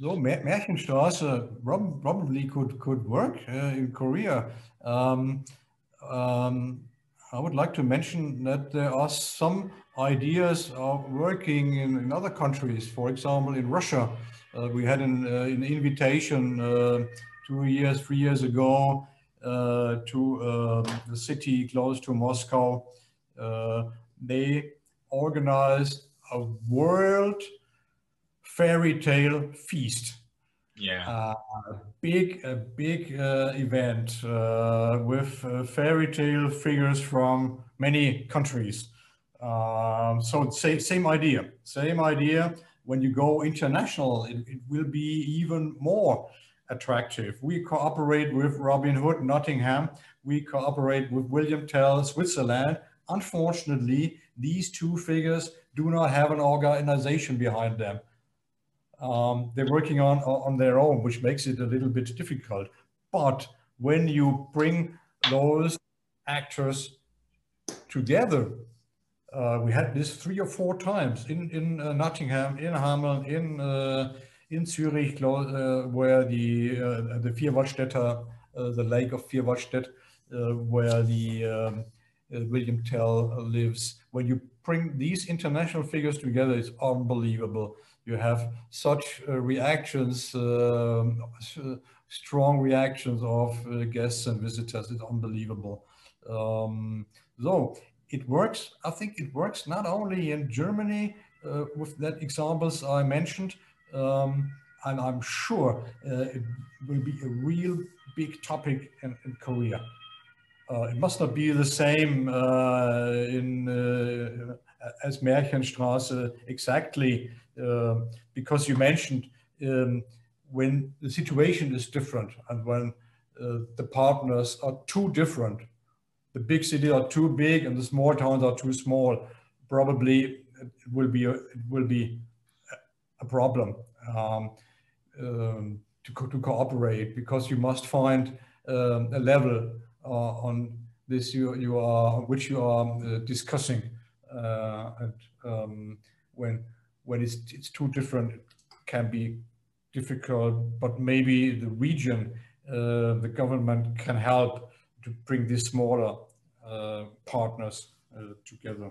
So Märchenstraße probably could could work uh, in Korea. Um, um, I would like to mention that there are some ideas of working in, in other countries. For example, in Russia, uh, we had an, uh, an invitation uh, two years, three years ago uh, to um, the city close to Moscow. Uh, they organized a world fairy tale feast. Yeah. Uh, a big, a big uh, event uh, with uh, fairy tale figures from many countries. Um, so same, same idea, same idea. When you go international, it, it will be even more attractive. We cooperate with Robin Hood Nottingham. We cooperate with William Tell Switzerland. Unfortunately, these two figures do not have an organization behind them. Um, they're working on, on their own, which makes it a little bit difficult. But when you bring those actors together, uh, we had this three or four times in, in uh, Nottingham, in Hameln, in, uh, in Zurich, uh, where the, uh, the Vierwaldstätter, uh, the lake of Vierwaldstätt, where the um, William Tell lives. When you bring these international figures together, it's unbelievable you have such uh, reactions, um, uh, strong reactions of uh, guests and visitors. It's unbelievable. Um, so it works. I think it works not only in Germany with that examples I mentioned, um, and I'm sure it will be a real big topic in, in Korea. Uh, it must not be the same in as Märchenstraße exactly uh, because you mentioned um, when the situation is different and when uh, the partners are too different, the big cities are too big and the small towns are too small, probably it will be a, it will be a problem um, um, to, co to cooperate because you must find um, a level uh, on this you, you are which you are uh, discussing uh, and um, when when it's, it's too different, it can be difficult, but maybe the region, uh, the government can help to bring these smaller uh, partners uh, together.